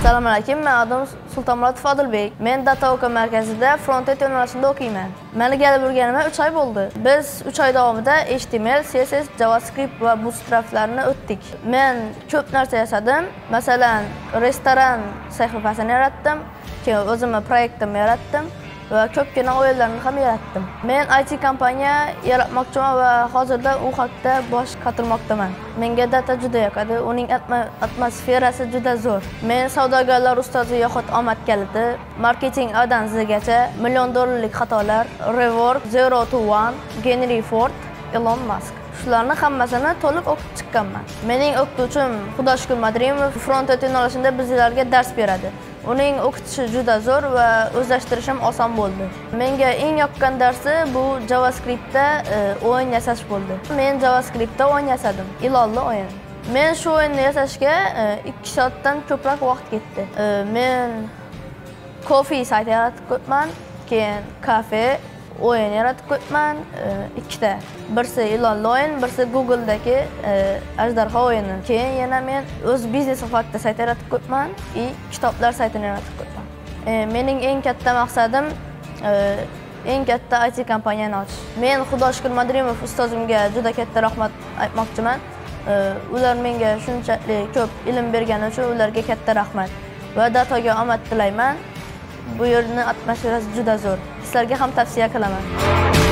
assalomu alaykum men adim sultonmuratov odilbek men data o'quv markazida frontend yo'nalishida o'qiyman. Mani kelib o'rganimga uch oy bo'ldi. Biz uch oy davomida html css javascript va bootstraplarni o'tdik. Men ko'p narsa yasadim masalan restoran sahifasini yaratdim. Keyin o'zimni proyektimni yaratdim. Va ko'pgina o'yinlarni ham yaratdim. Men it kompaniya yaratmoqchiman va hozirda u haqida bosh qotirmoqdaman menga data juda yoqadi uning atmosferasi juda zo'r. Men savdogarlar ustozi yoxud omad kaliti marketing adan million dollarlik xatolar rework zero to one genri ford ilon mask shularni hammasini to'liq o'qib chiqqanman. Mening o'qituvchim xudo shukur madrimov front end yo'nalishida bizlarga dars beradi. Uning o'qitishi juda zo'r va o'zlashtirishim oson bo'ldi. Menga eng yoqqan darsi bu javascriptda e, o'yin yasash bo'ldi. Men javascriptda o'yin yasadim. Ilonli o'yin. Men shu o'yinni yasashga e, ikki soatdan ko'proq vaqt ketdi. E, men kofe sayti yaratibman keyin kafe o'yin yaratib qo'yibman e, ikkita. Birsi ilonli o'yin birsi googledagi e, ajdarho o'yini keyin yana men o'z biznesim haqida sayt yaratib qo'yibman и kitoblar saytini yaratib qo'yibman e, mening eng katta maqsadim eng katta it kompaniyani ochish. Men xudo shukur madrimov ustozimga juda katta rahmat aytmoqchiman. Ular menga shunchalik ko'p ilm bergani uchun ularga katta rahmat va datoga omad tilayman. Bu yerni atmosferasi juda zo'r. Sizlarga ham tavsiya qilaman.